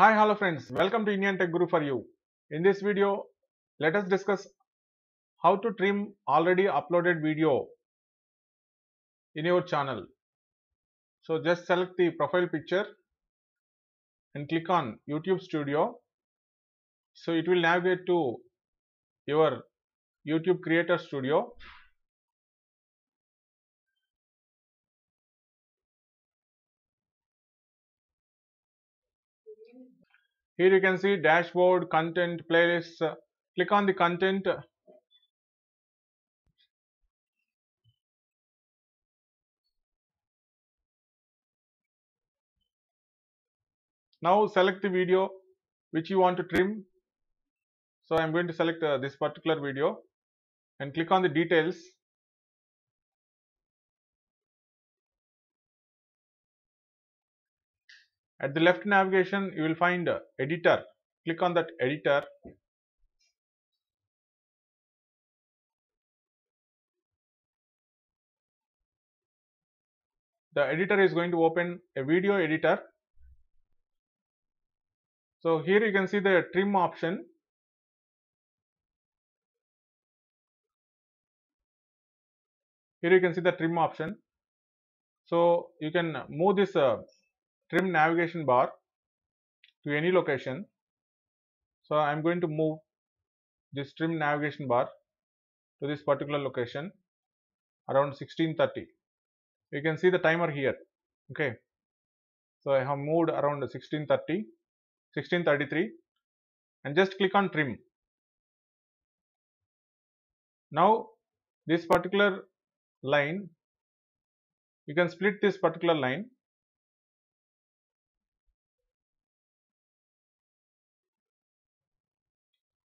Hi, hello friends. Welcome to Indian Tech Guru for you. In this video, let us discuss how to trim already uploaded video in your channel. So just select the profile picture and click on YouTube Studio. So it will navigate to your YouTube Creator Studio. Here you can see dashboard, content, playlists. Click on the content. Now select the video which you want to trim. So I am going to select uh, this particular video and click on the details. At the left navigation, you will find editor. Click on that editor. The editor is going to open a video editor. So here you can see the trim option. Here you can see the trim option. So you can move this uh, trim navigation bar to any location. So I am going to move this trim navigation bar to this particular location around 1630. You can see the timer here. Okay. So I have moved around 1630, 1633 and just click on trim. Now this particular line, you can split this particular line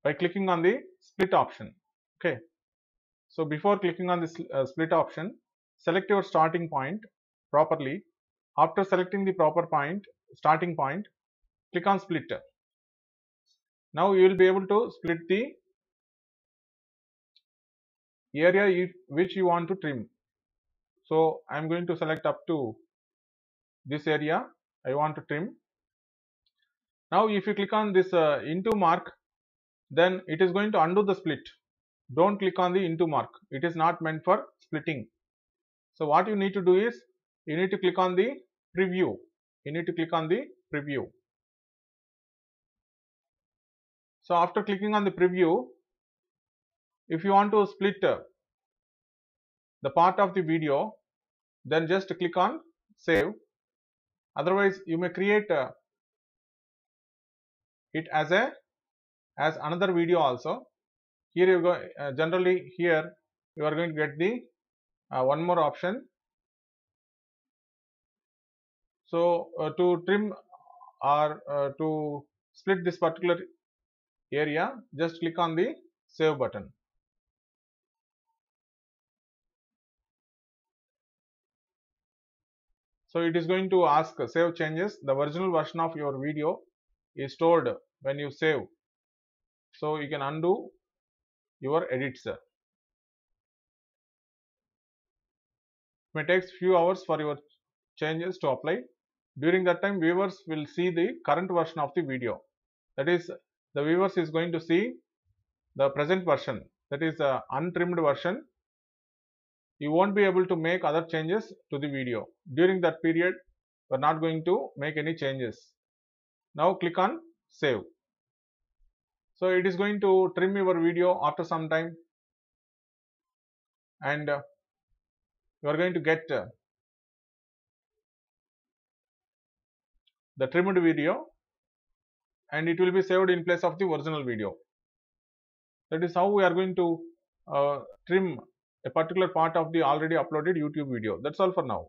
by clicking on the split option okay? So before clicking on this uh, split option select your starting point properly. After selecting the proper point starting point click on split now you will be able to split the area which you want to trim. So i am going to select up to this area i want to trim. Now if you click on this uh, into mark then it is going to undo the split. Don't click on the into mark. It is not meant for splitting. So what you need to do is you need to click on the preview. You need to click on the preview. So after clicking on the preview, if you want to split uh, the part of the video, then just click on save. Otherwise, you may create uh, it as a as another video also. Here you go uh, generally here you are going to get the uh, one more option. So uh, to trim or uh, to split this particular area just click on the save button. So it is going to ask save changes. The original version of your video is stored when you save so you can undo your edits it may takes few hours for your changes to apply. During that time viewers will see the current version of the video. That is the viewers is going to see the present version. That is the untrimmed version. You won't be able to make other changes to the video. During that period we are not going to make any changes. Now click on save so it is going to trim your video after some time. And uh, you are going to get uh, the trimmed video. And it will be saved in place of the original video. That is how we are going to uh, trim a particular part of the already uploaded youtube video. That's all for now